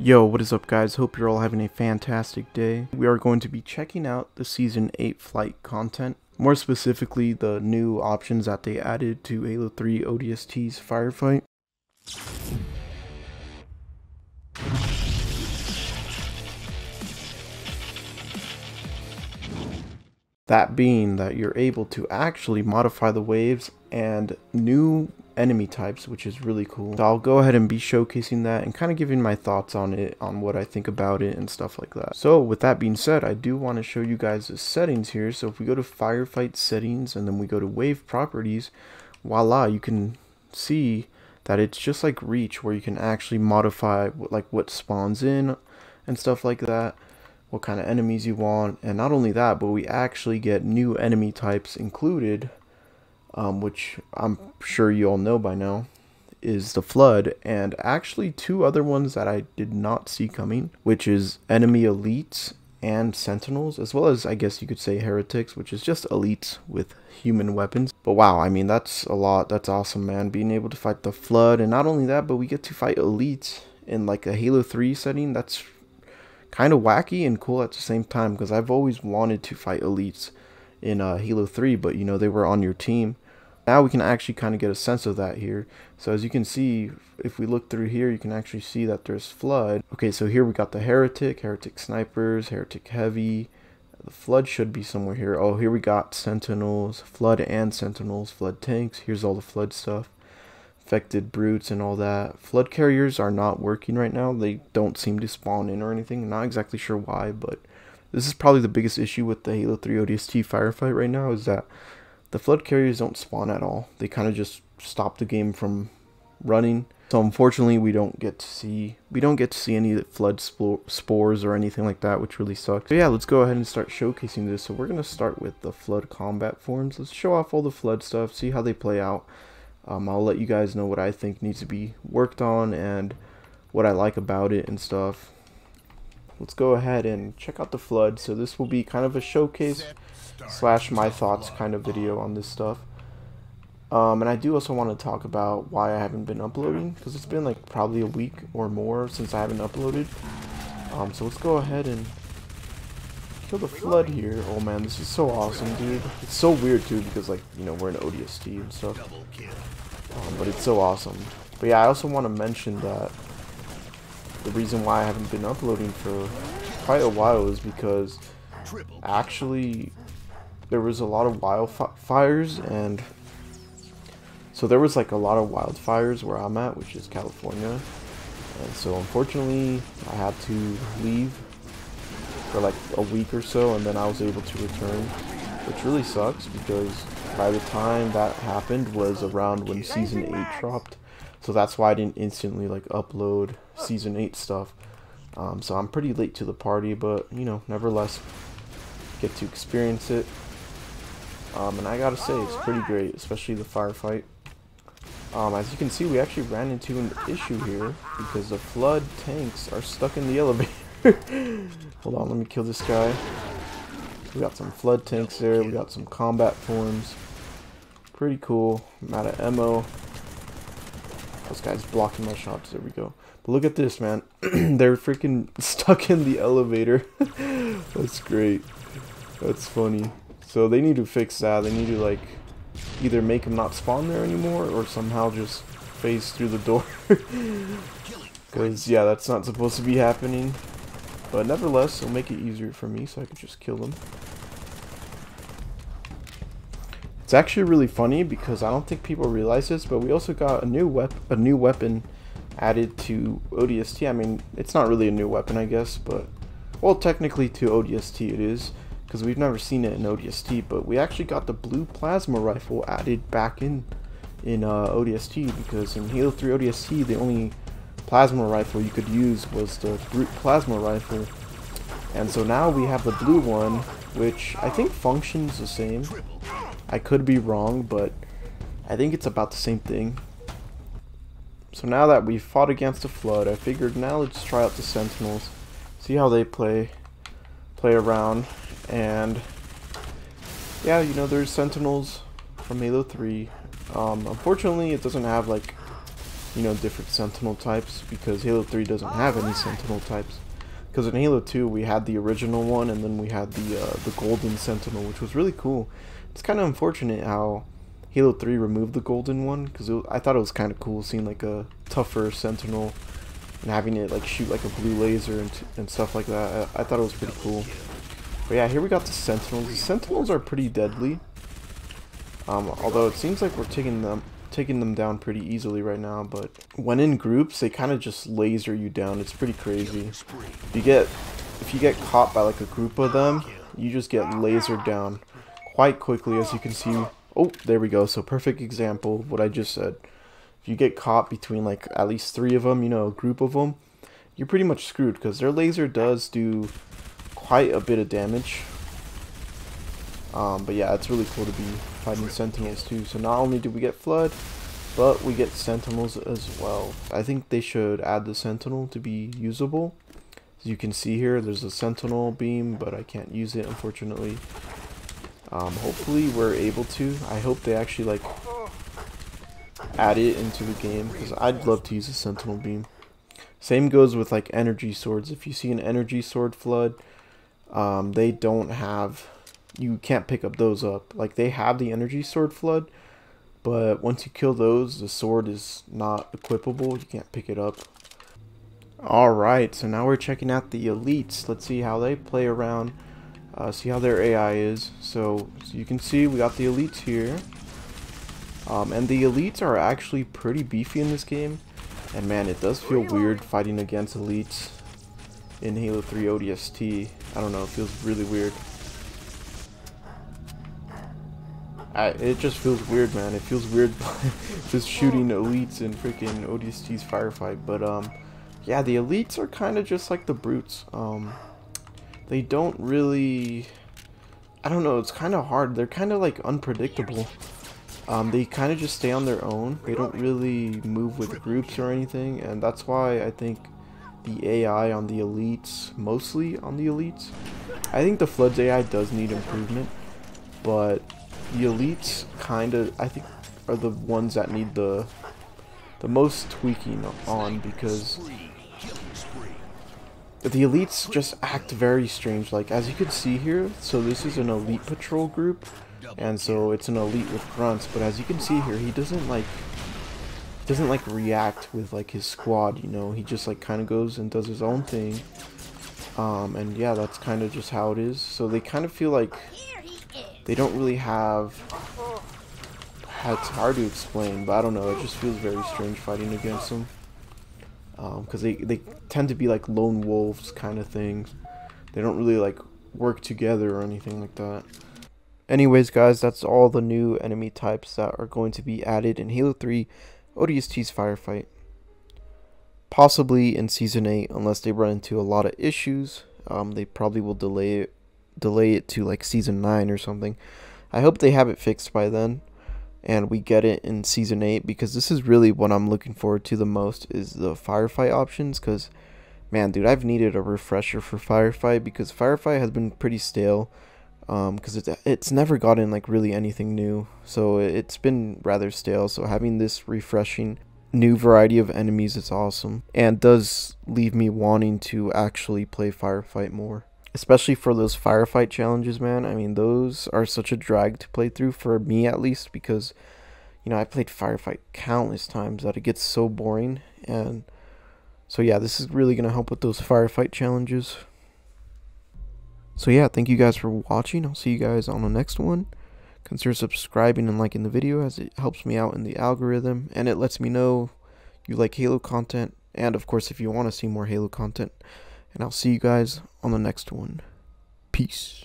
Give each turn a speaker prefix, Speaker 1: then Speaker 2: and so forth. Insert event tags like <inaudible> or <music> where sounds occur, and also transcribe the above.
Speaker 1: Yo, what is up guys? Hope you're all having a fantastic day. We are going to be checking out the Season 8 flight content. More specifically, the new options that they added to Halo 3 ODST's firefight. That being that you're able to actually modify the waves and new enemy types, which is really cool. So I'll go ahead and be showcasing that and kind of giving my thoughts on it, on what I think about it and stuff like that. So with that being said, I do want to show you guys the settings here. So if we go to firefight settings and then we go to wave properties, voila, you can see that it's just like reach where you can actually modify like what spawns in and stuff like that what kind of enemies you want and not only that but we actually get new enemy types included um, which I'm sure you all know by now is the flood and actually two other ones that I did not see coming which is enemy elites and sentinels as well as I guess you could say heretics which is just elites with human weapons. But wow I mean that's a lot. That's awesome man being able to fight the flood. And not only that but we get to fight elites in like a Halo 3 setting. That's kind of wacky and cool at the same time because I've always wanted to fight elites in uh, Halo 3, but you know, they were on your team. Now we can actually kind of get a sense of that here. So as you can see, if we look through here, you can actually see that there's Flood. Okay, so here we got the Heretic, Heretic Snipers, Heretic Heavy. The Flood should be somewhere here. Oh, here we got Sentinels, Flood and Sentinels, Flood Tanks. Here's all the Flood stuff infected brutes and all that. Flood carriers are not working right now. They don't seem to spawn in or anything. Not exactly sure why, but this is probably the biggest issue with the Halo 3 ODST firefight right now is that the flood carriers don't spawn at all. They kind of just stop the game from running. So unfortunately, we don't get to see we don't get to see any flood spores or anything like that, which really sucks. So yeah, let's go ahead and start showcasing this. So we're gonna start with the flood combat forms. Let's show off all the flood stuff, see how they play out. Um, I'll let you guys know what I think needs to be worked on and what I like about it and stuff. Let's go ahead and check out the flood. So this will be kind of a showcase slash my thoughts kind of video on this stuff. Um, and I do also want to talk about why I haven't been uploading because it's been like probably a week or more since I haven't uploaded. Um, so let's go ahead and kill the flood here. Oh man, this is so awesome, dude. It's so weird too because like, you know, we're in ODST and stuff. Um, but it's so awesome. But yeah, I also want to mention that the reason why I haven't been uploading for quite a while is because actually there was a lot of wildfires and so there was like a lot of wildfires where I'm at, which is California. And so unfortunately I had to leave for like a week or so and then I was able to return which really sucks because by the time that happened was around when season 8 dropped so that's why I didn't instantly like upload season 8 stuff um, so I'm pretty late to the party but you know nevertheless get to experience it um, and I gotta say it's pretty great especially the firefight um, as you can see we actually ran into an issue here because the flood tanks are stuck in the <laughs> elevator Hold on, let me kill this guy. We got some flood tanks there. We got some combat forms. Pretty cool. I'm out of ammo. This guy's blocking my shots. There we go. But look at this, man. <clears throat> They're freaking <laughs> stuck in the elevator. <laughs> That's great. That's funny. So they need to fix that. They need to, like, either make them not spawn there anymore or somehow just phase through the door. <laughs> Because, yeah, that's not supposed to be happening. But nevertheless, it'll make it easier for me so I can just kill them. It's actually really funny because I don't think people realize this, but we also got a new wep a new weapon added to ODST. I mean, it's not really a new weapon, I guess, but well, technically to ODST it is because we've never seen it in ODST. But we actually got the blue plasma rifle added back in in uh, ODST because in Halo 3 ODST the only plasma rifle you could use was the brute plasma rifle. And so now we have the blue one, which I think functions the same. I could be wrong, but I think it's about the same thing. So now that we've fought against the Flood, I figured now let's try out the Sentinels, see how they play, play around, and yeah, you know, there's Sentinels from Halo 3. Um, unfortunately, it doesn't have like you know, different Sentinel types because Halo 3 doesn't have any Sentinel types. Because in Halo 2 we had the original one and then we had the uh, the Golden Sentinel, which was really cool. It's kind of unfortunate how Halo 3 removed the Golden one because I thought it was kind of cool seeing like a tougher Sentinel and having it like shoot like a blue laser and, and stuff like that. I, I thought it was pretty cool. But yeah, here we got the Sentinels. The Sentinels are pretty deadly. Um, although it seems like we're taking them taking them down pretty easily right now, but when in groups, they kind of just laser you down. It's pretty crazy. You get if you get caught by like a group of them, you just get lasered down quite quickly, as you can see. Oh, there we go. So perfect example what I just said. If you get caught between like at least three of them, you know, a group of them, you're pretty much screwed because their laser does do quite a bit of damage. Um, but yeah, it's really cool to be fighting Sentinels too. So not only do we get Flood, but we get Sentinels as well. I think they should add the Sentinel to be usable. As you can see here, there's a Sentinel beam, but I can't use it unfortunately. Um, hopefully we're able to. I hope they actually like add it into the game because I'd love to use a Sentinel beam. Same goes with like energy swords. If you see an energy sword flood, um, they don't have you can't pick up those up. Like they have the energy sword flood, but once you kill those, the sword is not equipable. You can't pick it up. Alright, so now we're checking out the elites. Let's see how they play around. Uh, see how their AI is. So, so, you can see we got the elites here. Um, and the elites are actually pretty beefy in this game. And man, it does feel weird fighting against elites in Halo 3 ODST. I don't know, it feels really weird. I, it just feels weird, man. It feels weird <laughs> just shooting elites in freaking ODST's firefight. But, um, yeah, the elites are kind of just like the brutes. Um, they don't really... I don't know, it's kind of hard. They're kind of, like, unpredictable. Um, they kind of just stay on their own. They don't really move with groups or anything. And that's why I think the AI on the elites, mostly on the elites, I think the Floods AI does need improvement. But the elites kind of I think are the ones that need the the most tweaking on because the elites just act very strange. Like as you can see here so this is an elite patrol group and so it's an elite with grunts but as you can see here he doesn't like doesn't like react with like his squad you know? He just like kind of goes and does his own thing. Um and yeah that's kind of just how it is. So they kind of feel like they don't really have it's hard to explain but I don't know. It just feels very strange fighting against them because um, they, they tend to be like lone wolves kind of things. They don't really like work together or anything like that. Anyways guys that's all the new enemy types that are going to be added in Halo 3 ODST's firefight. Possibly in season 8 unless they run into a lot of issues. Um, they probably will delay it delay it to like season 9 or something. I hope they have it fixed by then and we get it in season 8 because this is really what I'm looking forward to the most is the firefight options cuz man dude I've needed a refresher for firefight because firefight has been pretty stale um cuz it's it's never gotten like really anything new. So it's been rather stale. So having this refreshing new variety of enemies is awesome and does leave me wanting to actually play firefight more especially for those firefight challenges, man. I mean, those are such a drag to play through for me at least because you know, I played firefight countless times that it gets so boring and so yeah, this is really going to help with those firefight challenges. So yeah, thank you guys for watching. I'll see you guys on the next one. Consider subscribing and liking the video as it helps me out in the algorithm and it lets me know you like Halo content and of course if you want to see more Halo content. And I'll see you guys on the next one. Peace.